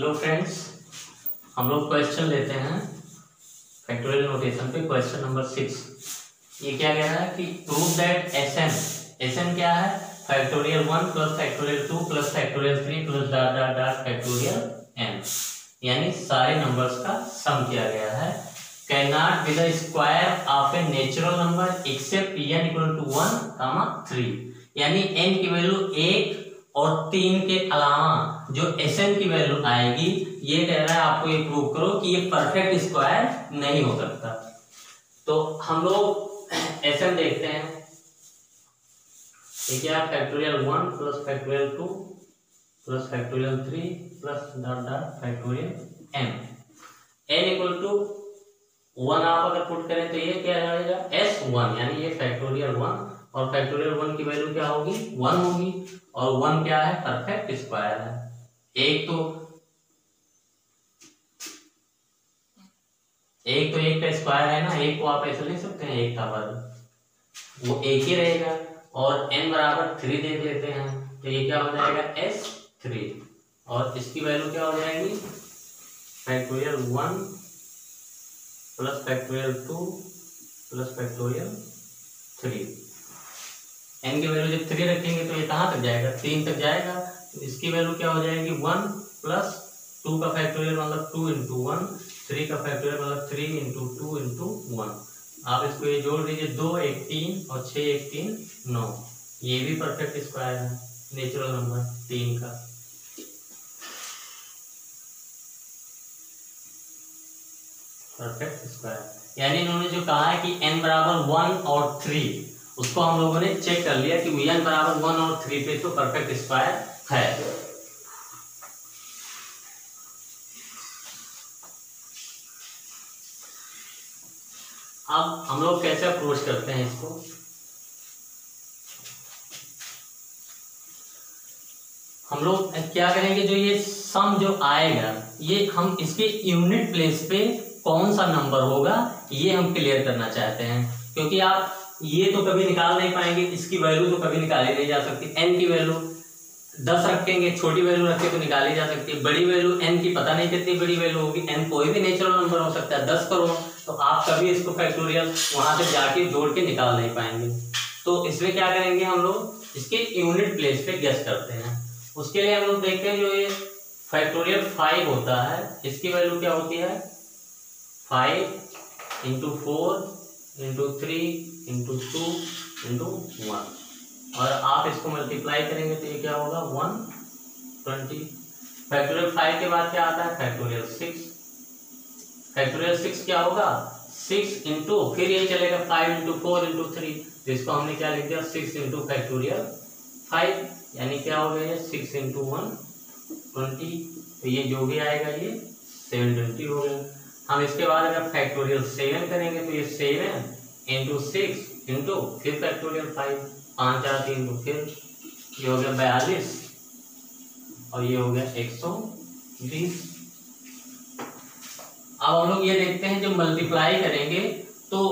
Hello friends हम लोग question लेते हैं फैक्टोरियल नोटेशन पे क्वेश्चन नंबर सिक्स ये क्या कह रहा है कि prove that S N S N क्या है? Factorial one plus factorial two plus factorial three plus dot dot dot factorial N यानी सारे नंबर्स का सम किया गया है। Can not be the square of a natural number except N equal to one comma three यानी N की value एक और तीन के अलावा जो एस एन की वैल्यू आएगी, ये कह रहा है आपको ये प्रूव करो कि ये परफेक्ट स्क्वायर नहीं हो सकता। तो हम लोग एस एन देखते हैं। ठीक है factorial one plus factorial two plus factorial three plus dot dot factorial N N equal to one आप अगर पुट करें तो ये क्या जाएगा एस वन यानी ये फैक्टोरियल वन और फैक्टोरियल वन की वैल्यू क्या होगी? वन होगी। और वन क्या है? परफेक्ट स्क्वायर है। एक तो एक तो एक का स्क्वायर है ना, एक को आप ऐसे लिख सकते हैं, एक का वर्ग वो एक ही रहेगा और एन बराबर थ्री दे देते हैं। तो ये क्या हो जाएगा? एस थ्री और इसकी वैल्यू क्या हो जाएगी? Factorial one plus factorial two plus factorial three N की वैल्यू जब थ्री रखेंगे तो ये कहाँ तक जाएगा? तीन तक जाएगा तो इसकी वैल्यू क्या हो जाएगी? वन प्लस टू का फैक्टोरियल मतलब टू इंटू वन थ्री का फैक्टोरियल मतलब three into two into one आप इसको ये जोड़ दीजिए, दो, एक, तीन और छः एक, तीन, नौ. ये भी परफेक्ट स्क्वायर है नेचुरल नंबर तीन का. परफेक्ट स्क्वायर यानी इन्होंने जो कहा है कि एन बराबर वन और थ्री उसको हम लोगों ने चेक कर लिया कि वी एन बराबर वन और थ्री पे तो परफेक्ट स्क्वायर है। अब हम लोग कैसे अप्रोच करते हैं इसको? हम लोग क्या करेंगे जो ये सम जो आएगा, ये हम इसके यूनिट प्लेस पे कौन सा नंबर होगा, ये हम क्लियर करना चाहते हैं। क्योंकि आप ये तो कभी निकाल नहीं पाएँगे, इसकी वैल्यू तो कभी निकाली नहीं जा सकती। एन की वैल्यू दस रखेंगे, छोटी वैल्यू रखे तो निकाली जा सकती है। बड़ी वैल्यू एन की पता नहीं कितनी बड़ी वैल्यू होगी। एन कोई भी नेचुरल नंबर हो सकता है, दस करोड़। तो आप कभी इसको फैक्टोरियल वहाँ से जाके जोड़ के निकाल नहीं पाएँगे। तो इसमें क्या करेंगे हम लोग? इसके यूनिट प्लेस पे गेस करते हैं। उसके लिए हम लोग देखते हैं जो ये फैक्टोरियल फाइव होता है, इसकी वैल्यू क्या होती है? Five into four into three into two into one और आप इसको मल्टीप्लाई करेंगे तो ये क्या होगा? वन ट्वेंटी फैक्टोरियल फाइव के बाद क्या आता है? फैक्टोरियल सिक्स फैक्टोरियल सिक्स क्या होगा? सिक्स इंटू फिर ये चलेगा five into four into three जिसको हमने क्या लिख दिया? सिक्स इंटू फैक्टोरियल फाइव यानी क्या हो गया सिक्स इंटू वन ट्वेंटी तो ये जो भी आएगा ये सेवन ट्वेंटी हो गया। हम इसके बाद अगर फैक्टोरियल सेवन करेंगे तो ये सेवन इंटू सिक्स इंटू फिर फैक्टोरियल फाइव पाँच चार तीन तो फिर ये हो गया बयालीस और ये हो गया एक सौ बीस। अब हम लोग ये देखते हैं जो मल्टीप्लाई करेंगे तो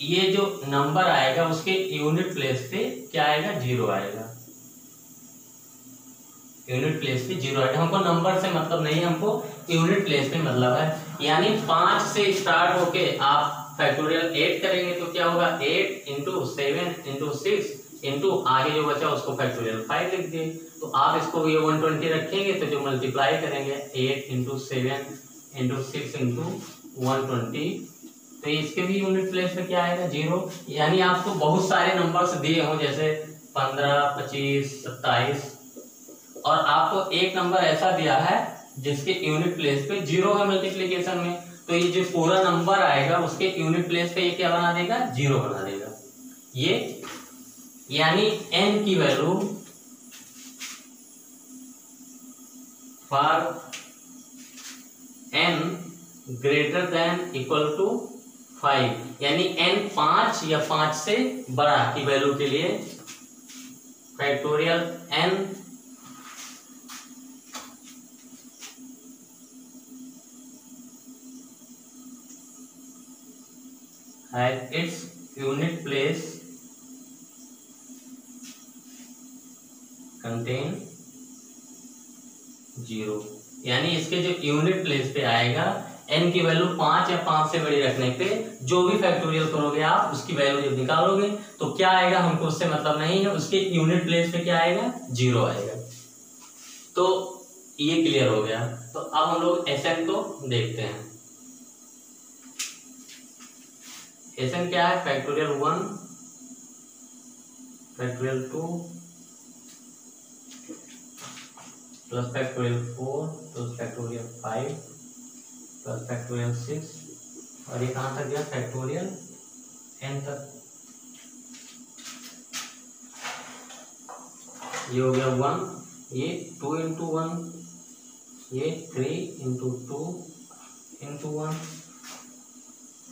ये जो नंबर आएगा, उसके यूनिट प्लेस पे क्या आएगा? ज़ीरो आएगा। यूनिट प्लेस पे ज़ीरो आएगा। हमको नंबर से मतलब नहीं हमको यूनिट प्लेस पे मतलब है। यानी पाँच से स्टार्ट होके आप फैक्टोरियल एट करेंगे तो क्या होगा? Eight into seven into six into आगे जो बचा उसको फैक्टोरियल फाइव लिख दिए। तो आप इसको ये वन ट्वेंटी रखेंगे तो जो मल्टीप्लाई करेंगे eight into seven into six into one twenty तो इसके भी यूनिट प्लेस पे क्या आएगा? ज़ीरो यानी आपको बहुत सारे नंबर्स दिए हों, जैसे पंद्रह, पच्चीस, सत्ताईस। और आपको एक नंबर ऐसा दिया है जिसके यूनिट प्लेस पे ज़ीरो है मल्टीप्लीकेशन में तो ये जो पूरा नंबर आएगा, उसके यूनिट प्लेस पे ये क्या बना देगा? ज़ीरो बना देगा। ये, यानी एन की value for N greater than equal to five यानी एन पाँच या पाँच से बड़ा की वैल्यू के लिए factorial N at its unit place contain zero यानी इसके जो यूनिट प्लेस पे आएगा एन की वैल्यू पाँच या पाँच से बड़ी रखने पे जो भी फैक्टोरियल करोगे आप, उसकी वैल्यू जब निकालोगे तो क्या आएगा हमको उससे मतलब नहीं है, उसके यूनिट प्लेस पे क्या आएगा? ज़ीरो आएगा। तो ये क्लियर हो गया। तो अब हम लोग एस को देखते हैं। एस एन क्या है? Factorial one factorial two plus factorial four plus factorial five plus factorial six और ये कहाँ तक गया? फैक्टोरियल एन तक। ये हो गया वन ये टू इंटू वन ये three into two into one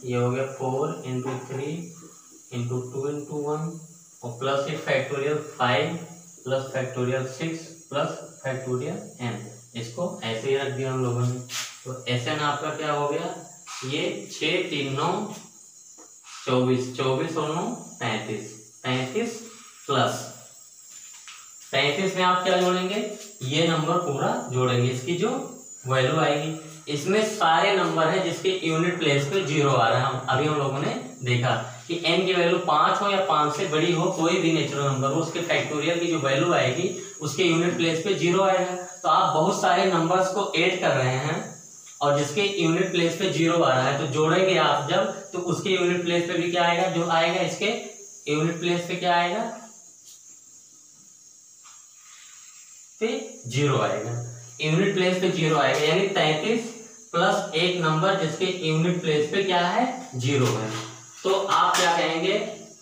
ये हो गया four into three into two into one और प्लस ये factorial five plus factorial six plus factorial N इसको ऐसे ही रख दिया हम लोगों ने। तो एस एन आपका क्या हो गया? ये छ तीन नौ चौबीस चौबीस और नौ पैंतीस। पैंतीस प्लस पैंतीस में आप क्या जोड़ेंगे? ये नंबर पूरा जोड़ेंगे। इसकी जो वैल्यू आएगी। इसमें सारे नंबर है जिसके यूनिट प्लेस पे ज़ीरो आ रहा है। अभी हम लोगों ने देखा कि एन की वैल्यू पाँच हो या पाँच से बड़ी हो, कोई भी नेचुरल नंबर हो, उसके फैक्टोरियल की जो वैल्यू आएगी, उसके यूनिट प्लेस पे ज़ीरो आएगा तो आप बहुत सारे नंबर्स को ऐड कर रहे हैं और जिसके यूनिट प्लेस पे ज़ीरो आ रहा है तो जोड़ेंगे आप जब तो उसके यूनिट प्लेस पे भी क्या आएगा? जो आएगा, इसके यूनिट प्लेस पे क्या आएगा? ज़ीरो आएगा। यूनिट प्लेस पे ज़ीरो आएगा। यानी तैतीस प्लस एक नंबर जिसके यूनिट प्लेस पे क्या है? ज़ीरो है। तो आप क्या कहेंगे?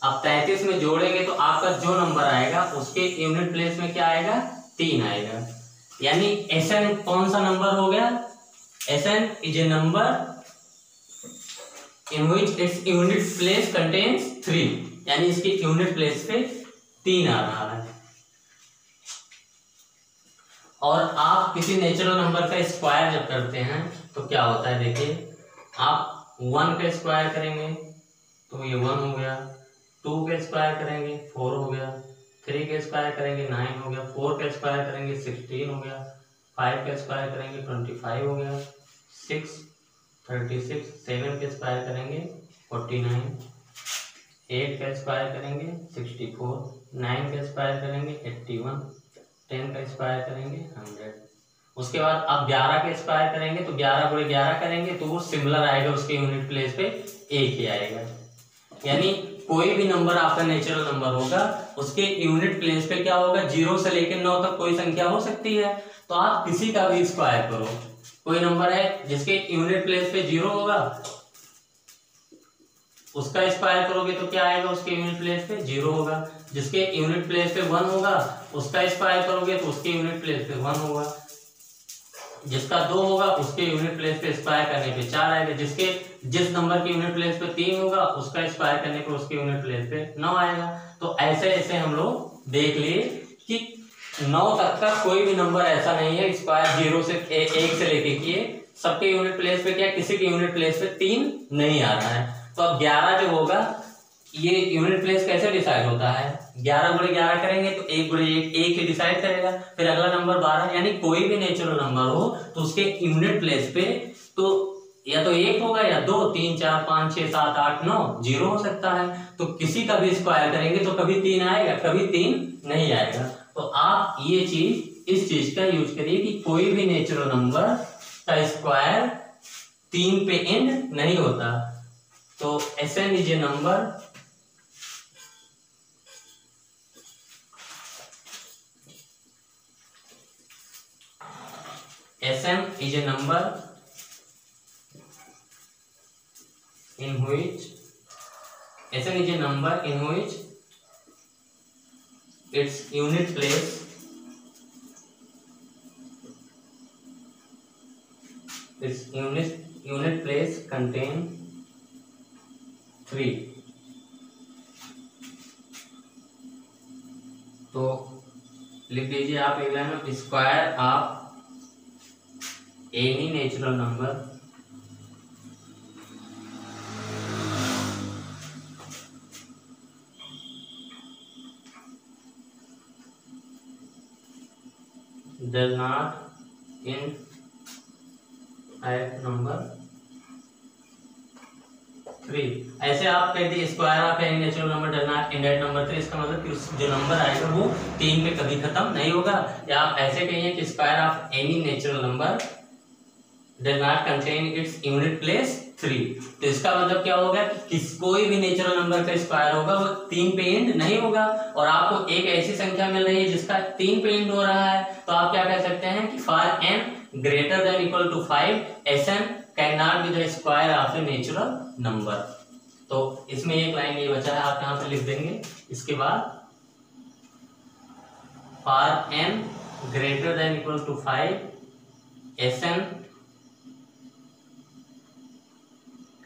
अब तैतीस में जोड़ेंगे तो आपका जो नंबर आएगा, उसके यूनिट प्लेस में क्या आएगा? तीन आएगा। यानी एस एन कौन सा नंबर हो गया? S N is a number in which its unit place contains three यानी इसकी यूनिट प्लेस पे तीन आ रहा है। और आप किसी नेचुरल नंबर का स्क्वायर जब करते हैं तो क्या होता है देखिए, आप वन का स्क्वायर करेंगे तो ये वन हो गया टू का स्क्वायर करेंगे फोर हो गया थ्री का स्क्वायर करेंगे नाइन हो गया फोर का स्क्वायर करेंगे सिक्सटीन हो गया फाइव का स्क्वायर करेंगे ट्वेंटी फाइव हो गया सिक्स थर्टी सिक्स सेवन का स्क्वायर करेंगे फोर्टी नाइन एट का स्क्वायर करेंगे सिक्सटी फोर नाइन का स्क्वायर करेंगे एट्टी वन टेन का स्क्वायर करेंगे हंड्रेड उसके बाद अब ग्यारह का स्क्वायर करेंगे तो ग्यारह बुरे ग्यारह करेंगे तो वो सिमिलर आएगा उसके यूनिट प्लेस पे, एक ही आएगा. यानी कोई भी नंबर आपका नेचुरल नंबर होगा, उसके यूनिट प्लेस पे क्या होगा ज़ीरो से लेकर नौ तक कोई संख्या हो सकती है. तो आप किसी का भी स्क्वायर करो. कोई नंबर है जिसके यूनिट प्लेस पे ज़ीरो होगा, उसका स्क्वायर करोगे तो क्या आएगा, उसके यूनिट प्लेस पे ज़ीरो होगा. जिसके यूनिट प्लेस पे वन होगा उसका स्क्वायर करोगे तो उसके यूनिट प्लेस पे वन होगा। जिसका दो होगा उसके यूनिट प्लेस पे स्क्वायर करने पे चार आएगा। जिसके जिस नंबर के यूनिट प्लेस पे तीन होगा उसका स्क्वायर करने पे उसके यूनिट प्लेस पे नौ आएगा। तो ऐसे ऐसे हम लोग देख लिए कि नौ तक का कोई भी नंबर ऐसा नहीं है स्क्वायर ज़ीरो से ए, एक से लेके किए। सबके यूनिट प्लेस पे क्या किसी के यूनिट प्लेस पे तीन नहीं आ रहा है। तो अब ग्यारह जो होगा ये यूनिट प्लेस कैसे डिसाइड होता है? ग्यारह बुढ़े ग्यारह करेंगे तो एक गुड़े एक एक ही डिसाइड करेगा। फिर अगला नंबर बारह, यानी कोई भी नेचुरल नंबर हो तो उसके यूनिट प्लेस पे तो या तो एक होगा या दो, तीन, चार, पाँच, छह, सात, आठ, नौ ज़ीरो हो सकता है। तो किसी का भी स्क्वायर करेंगे तो कभी तीन आएगा, कभी तीन नहीं आएगा। तो आप ये चीज़ इस चीज़ का यूज़ करिए कि कोई भी नेचुरल नंबर का स्क्वायर तीन पे एंड नहीं होता। तो S N is a number Sm is a number in which Sm is a number in which its unit place its unit unit place contain three तो लिख लीजिए आप एक लाइन में square of any natural number does not in at number three ऐसे आप कह दिए square of any natural number does not in number three इसका मतलब कि उस जो नंबर आएगा वो तीन पे कभी खत्म नहीं होगा। या आप ऐसे कहिए कि square of any natural number does not contain its unit place three तो इसका मतलब क्या होगा कि कोई भी नेचुरल नंबर का स्क्वायर होगा, वो तीन पे एंड नहीं होगा। और आपको एक ऐसी संख्या मिल रही है जिसका तीन पे एंड हो रहा है। तो आप क्या कह सकते हैं कि for N greater than equal to five S N can not be the square of a natural number तो इसमें एक लाइन ये बचा है, आप यहाँ पर लिख देंगे। इसके बाद for N greater than equal to five S N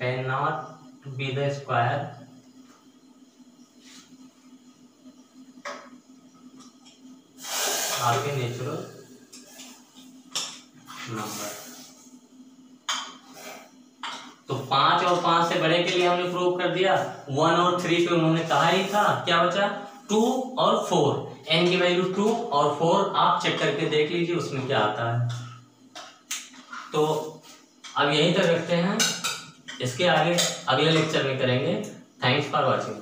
cannot be the square. Of a natural number. तो पाँच और पाँच से बड़े के लिए हमने प्रूव कर दिया। वन और थ्री पे उन्होंने कहा ही था। क्या बचा? टू और फोर एन की वैल्यू टू और फोर आप चेक करके देख लीजिए, उसमें क्या आता है। तो अब यहीं तक रखते हैं। इसके आगे अगले लेक्चर में करेंगे. Thanks for watching